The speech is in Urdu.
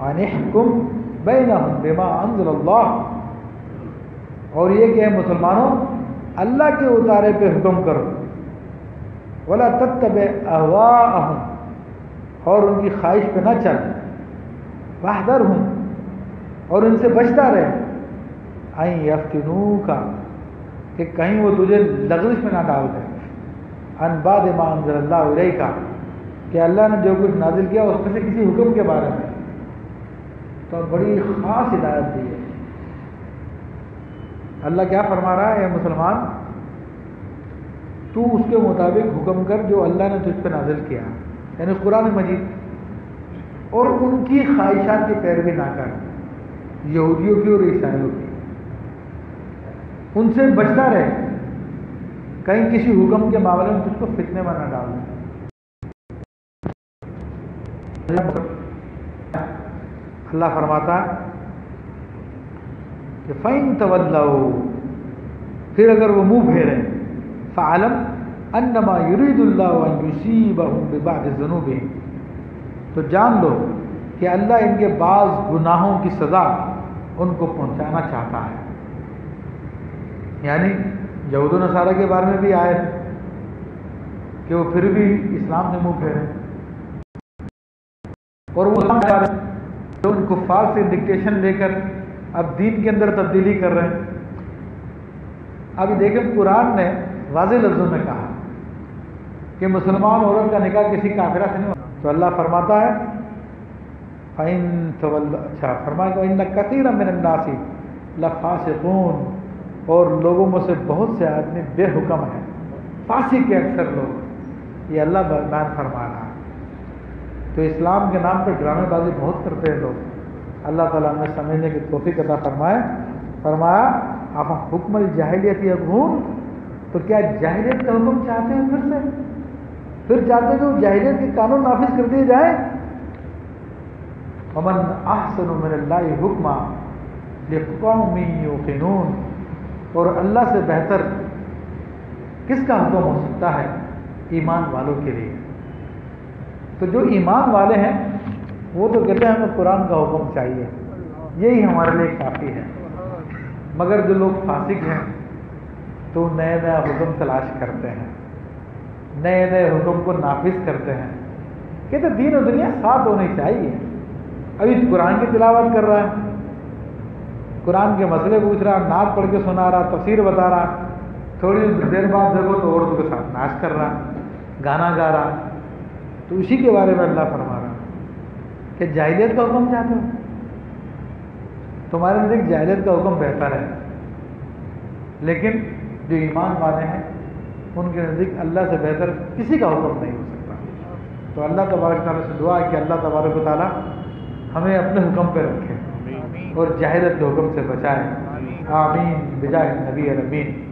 انحکم بینہم بما انزل اللہ اور یہ کہ مسلمانوں، اللہ کے اتارے پہ حکم کرو۔ ولا تتبع اهواءهم اور ان کی خواہش پہ نہ چل۔ بہدر ہوں اور ان سے بچتا رہے۔ آئیں یفتنو کا کہ کہیں وہ تجھے لغزش میں نہ ڈال دے۔ ان بعد ما انزل اللہ علیہ کا کہ اللہ نے جو کچھ نازل کیا، اس میں سے کسی حکم کے بارے میں۔ تو بڑی خاص ہدایت دی ہے۔ اللہ کیا فرما رہا ہے، اے مسلمان، تو اس کے مطابق حکم کر جو اللہ نے تجھ پہ نازل کیا۔ یعنی قرآن مجید۔ اور ان کی خواہشات کی پیروی نہ کر۔ یہودیوں کی اور عیسائیوں کی۔ ان سے بچتا رہے۔ کہیں کسی حکم کے معاملے میں تجھ کو فتنے میں نہ ڈال۔ دیں اللہ فرماتا کہ فائن طول پھر اگر وہ منہ پھیریں، فعلم انما یرید اللہ ان یصیبہم ببعض ذنوبہم تو جان لو کہ اللہ ان کے بعض گناہوں کی سزا ان کو پہنچانا چاہتا ہے۔ یعنی یہود و نصارہ کے بارے میں بھی آئے کہ وہ پھر بھی اسلام سے منہ پھیرے اور وہ تو ان کفار سے ڈکٹیشن لے کر اب دین کے اندر تبدیلی کر رہے ہیں۔ اب دیکھیں قرآن نے واضح لفظوں میں کہا کہ مسلمان عورت کا نکاح کسی کافرہ سے نہیں ہوتا۔ تو اللہ فرماتا ہے، فَإِن اچھا فرمائے کہ ان کثیر من الناس لفاسقون۔ اور لوگوں میں سے بہت سے آدمی بے حکم ہیں۔ فاسق کے اکثر لوگ۔ یہ اللہ بیان فرما رہا ہے۔ تو اسلام کے نام پہ ڈرامے بازی بہت کرتے ہیں لوگ۔ اللہ تعالیٰ نے سمجھنے کی توفیق عطا فرمائے۔ فرمایا، آپ حکم الجاہلیت یبغون، تو کیا جاہلیت کا حکم چاہتے ہیں پھر سے؟ پھر چاہتے ہیں کہ وہ جاہلیت کے قانون نافذ کر دیے جائیں؟ ومن احسن من اللہ حکمہ لقوم یوقنون۔ اور اللہ سے بہتر کس کا حکم ہو سکتا ہے؟ ایمان والوں کے لیے۔ تو جو ایمان والے ہیں، وہ تو کہتے ہیں ہمیں قرآن کا حکم چاہیے۔ یہی ہمارے لیے کافی ہے۔ مگر جو لوگ فاسق ہیں، تو نئے نیا حکم تلاش کرتے ہیں۔ نئے نئے حکم کو نافذ کرتے ہیں۔ کہتے دین و دنیا ساتھ ہونی چاہیے۔ ابھی قرآن کی تلاوت کر رہا ہے۔ قرآن کے مسئلے پوچھ رہا نعت پڑھ کے سنا رہا، تفسیر بتا رہا۔ تھوڑی دیر بعد دیکھو تو اردو کے ساتھ ناچ کر رہا۔ گانا گا رہا۔ تو اسی کے بارے میں اللہ فرما رہا کہ جاہلیت کا حکم چاہتے ہو؟ تمہارے نزدیک جاہلیت کا حکم بہتر ہے۔ لیکن جو ایمان والے ہیں، ان کے نزدیک اللہ سے بہتر کسی کا حکم نہیں ہو سکتا۔ تو اللہ تبارک تعالیٰ سے دعا ہے کہ اللہ تبارک و تعالیٰ ہمیں اپنے حکم پہ رکھے اور جاہلت کے حکم سے بچائے۔ آمین۔ بجائے نبی الامین